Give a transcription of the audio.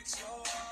breaks your heart.